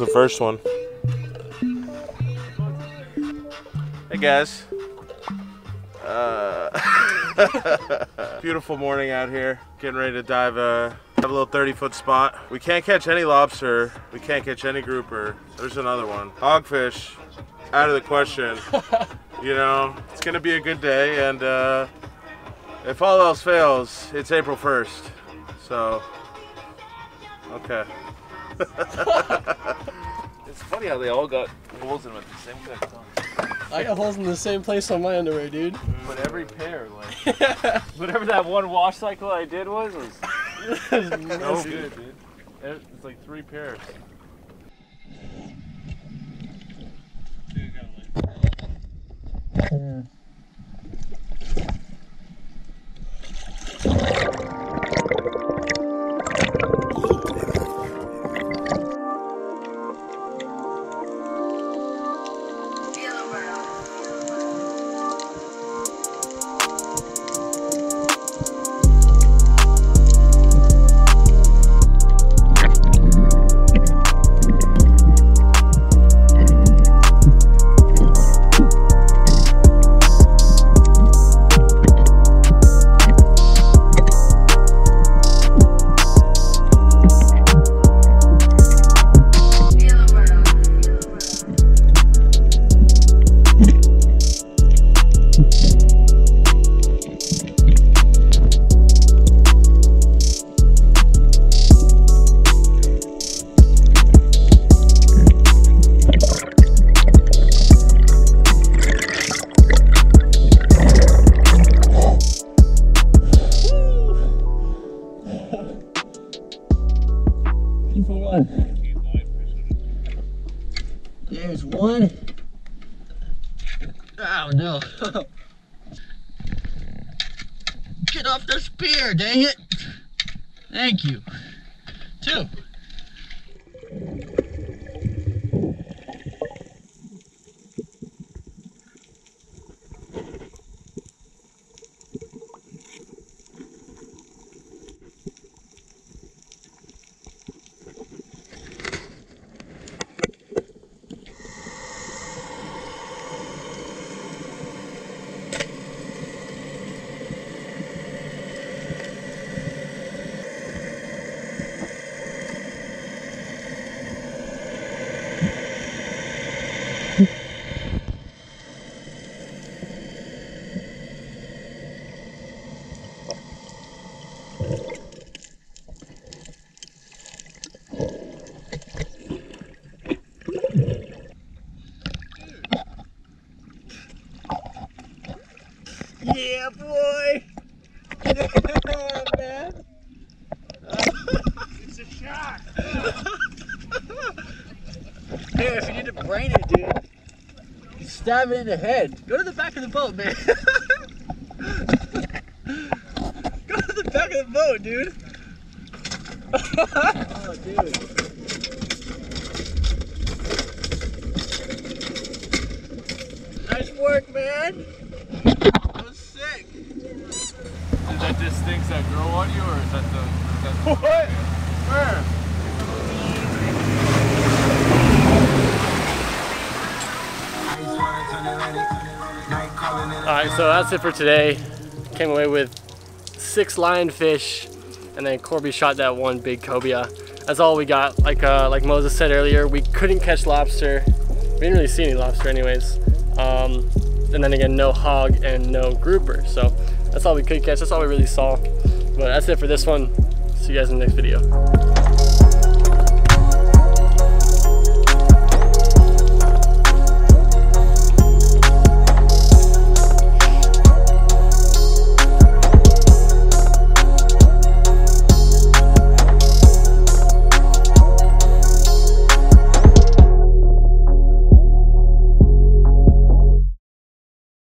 the first one. Hey guys. Uh, beautiful morning out here. Getting ready to dive a, have a little 30 foot spot. We can't catch any lobster. We can't catch any grouper. There's another one. Hogfish, out of the question. you know, it's gonna be a good day and uh, if all else fails, it's April 1st. So, okay. It's funny how they all got holes in them at the same exact time. I got holes in the same place on my underwear, dude. But every pair, like, whatever that one wash cycle I did was, was, no good, dude. It's like three pairs. Two for one. There's one. Oh no. Get off the spear, dang it. Thank you. Two. Yeah, boy. Yeah, man. It's a shark! Dude, if you need to brain it, dude, stab it in the head. Go to the back of the boat, man. Go to the back of the boat, dude. oh, dude. Nice work, man. That was sick. Did that just stinks that girl on you, or is that the. Is that the What? Where? Alright, so that's it for today. Came away with six lionfish, and then Corby shot that one big cobia. That's all we got. Like uh, like Moses said earlier, we couldn't catch lobster. We didn't really see any lobster anyways. Um, and then again, no hog and no grouper. So that's all we could catch. That's all we really saw. But that's it for this one. See you guys in the next video.